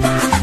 Bye.